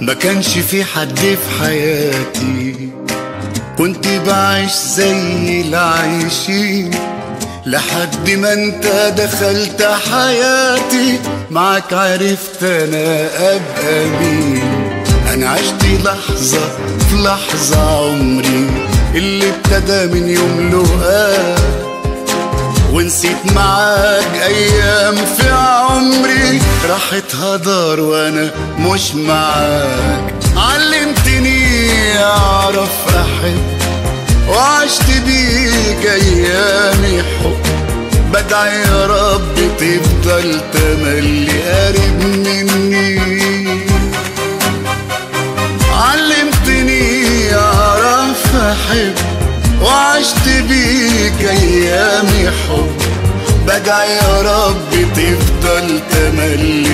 ما كانش في حد في حياتي. كنت بعيش زي العايشين. لحد ما انت دخلت حياتي. معاك عرفت أنا أبقى مين. أنا عشت لحظة في لحظة عمري. اللي ابتدى من يوم لقاك. ونسيت معاك أيام في عمري راحت هدار وأنا مش معاك. علمتني أعرف أحب وعشت بيك أيامي حب. بدعي يا رب تفضل تملي قريب مني. علمتني أعرف أحب وعشت بيك أيامي حب. بدعي يا رب تفضل تملي